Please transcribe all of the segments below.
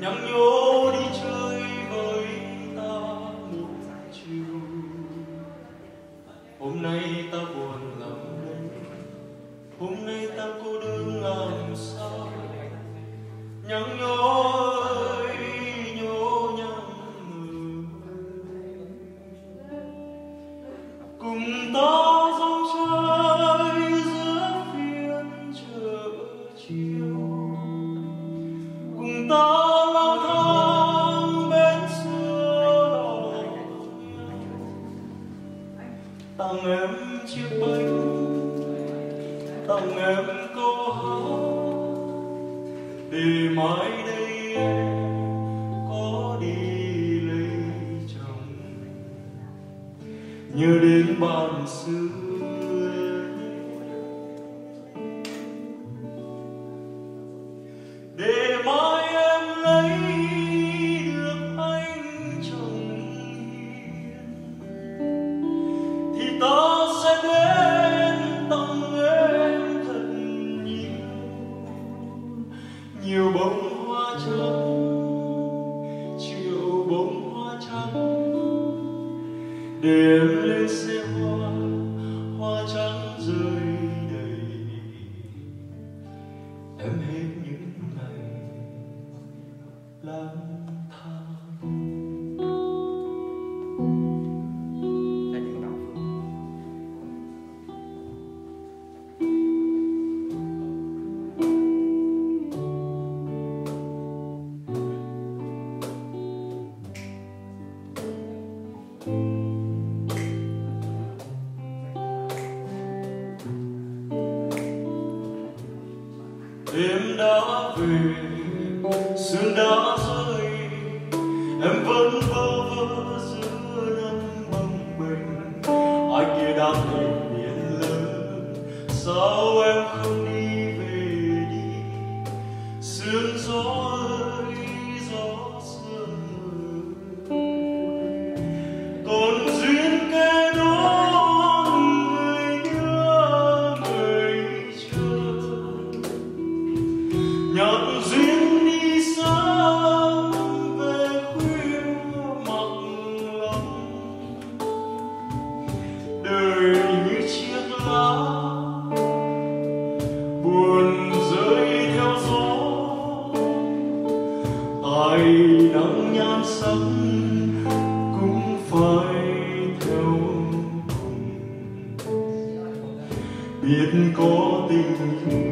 nhắn nhô đi chơi với ta một chiều. Hôm nay ta buồn lắm đây hôm nay ta cô đơn làm sao? Nhắn nhô ơi nhố người. Cùng ta dòng chơi giữa phiên chợ chiều. Tặng em chiếc bánh tặng em câu hát. Để mai đây em có đi lấy chồng. Nhớ đến bạn xưa nhiều bông hoa trắng, chiều bông hoa trắng. Để em lên xe hoa hoa trắng rơi đầy. Em hết những ngày lang đêm đã về, sương đã rơi, em vẫn vơ vơ giữa nắng bồng bềnh. Ai kia đang nhìn biển lớn, sao em không đi về đi? Sương gió biết có tình yêu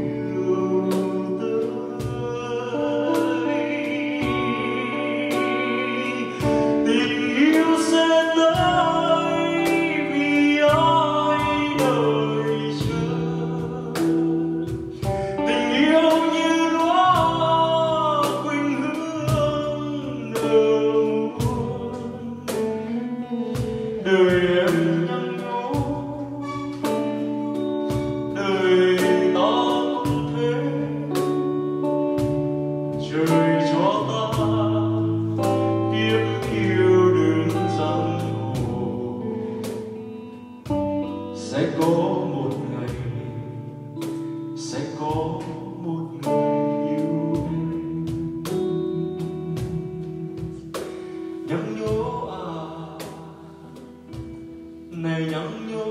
này nhắn nhớ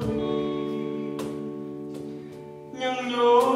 ơi nhắn nhố